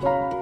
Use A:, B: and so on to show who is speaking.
A: Bye.